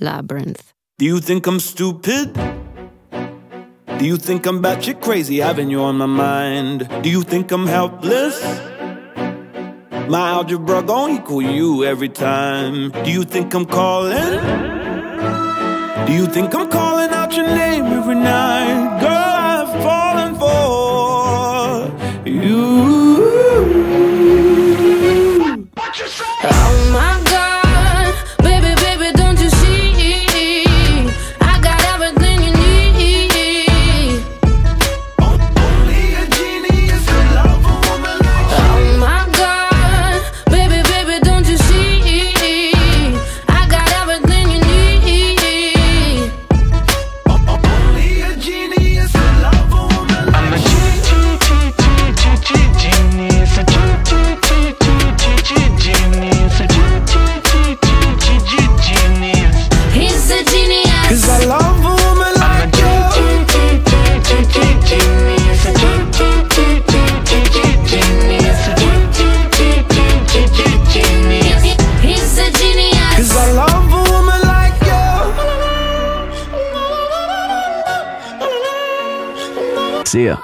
Labrinth. Do you think I'm stupid? Do you think I'm batshit crazy having you on my mind? Do you think I'm helpless? My algebra gon' equal you every time. Do you think I'm calling? Do you think I'm calling out your name every night, girl? See ya.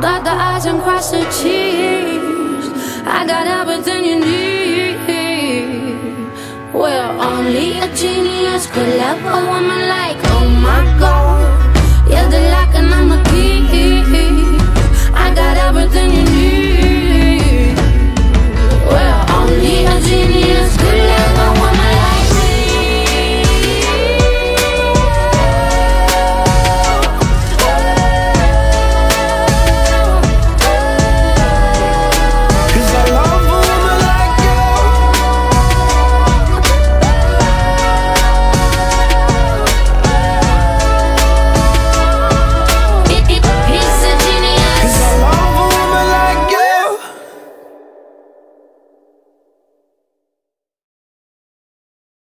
Dot the eyes and cross the cheeks. I got everything you need Well, only a genius could love a woman like Oh my God